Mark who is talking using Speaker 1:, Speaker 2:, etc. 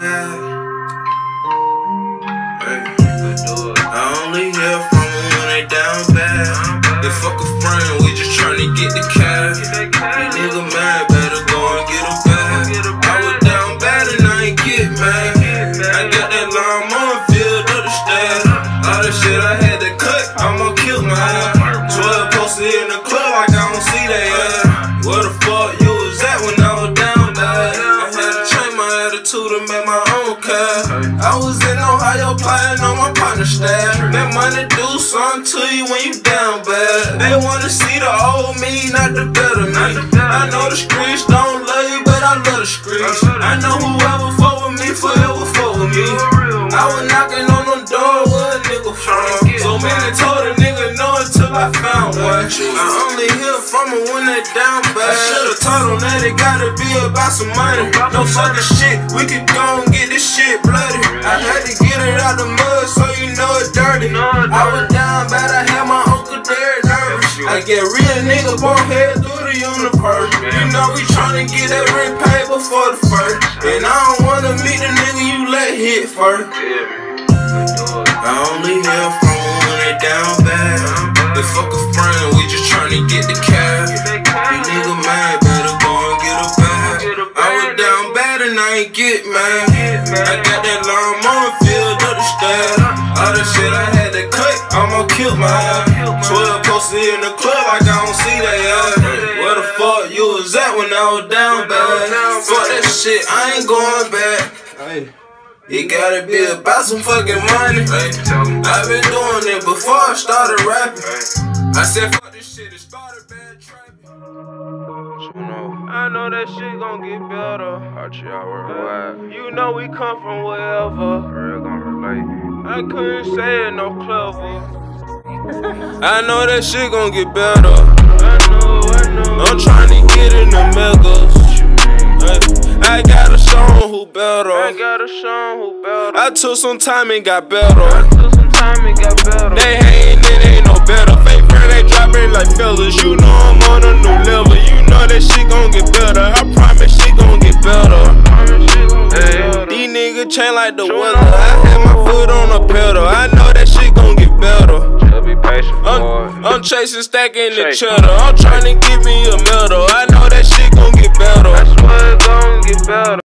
Speaker 1: I only hear from them when they down bad. They fuck a friend, we just tryna get the cash. These nigga mad, better go and get a bag. I was down bad and I ain't get mad. I got that line on filled up the stash. All the shit I had to cut, I'ma kill my ass. 12 posted in the club, like I don't see that ass. Where the fuck I was in Ohio playing on my partner stash. That money do something to you when you down bad. They wanna see the old me, not the better me. I know the streets don't love you, but I love the streets. I know whoever fuck with me forever fuck with me. I only hear from them when they down bad. I should've told them that it gotta be about some money. No fucking shit, we could go and get this shit bloody. I had to get it out the mud so you know it's dirty. I was down bad, I had my uncle there nervous. I get real nigga bone head through the universe. You know we tryna get that rent paid before the first. And I don't wanna meet the nigga you let hit first. I only hear from when they down bad. They fuck a friend, we get the cash. You nigga mad, better go and get a bag. I was down bad and I ain't get mad. I got that long on filled up the stash. All the shit I had to cut, I'ma kill my ass. 12 posted in the club, like I don't see that ass. Where the fuck you was at when I was down bad? Fuck that shit, I ain't going back. It gotta be about some fucking money. I've been doing it before I started rapping. I said fuck this shit, it started bad trapping. I know that shit gon' get better. You know we come from wherever. I couldn't say it no clever. I know that shit gon' get better. I know, I know. I'm trying to get in the megas. Ay, I gotta show 'em who better. I gotta show 'em who better. I took some time and got better. I took some time and got better. They hating, it ain't no better dropping like feathers, You know I'm on a new level. You know that shit gon' get better. I promise shit gon' get better. Ay, these niggas chain like the weather. I had my foot on a pedal. I know that shit gon' get better. I'm, I'm chasing stacking the cheddar. I'm trying to give me a medal. I know that shit gon' get better. I
Speaker 2: swear it gon' get better.